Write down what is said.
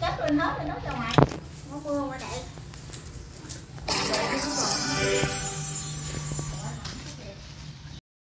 Chết lên hết rồi nó ra ngoài. Nó phương qua đây.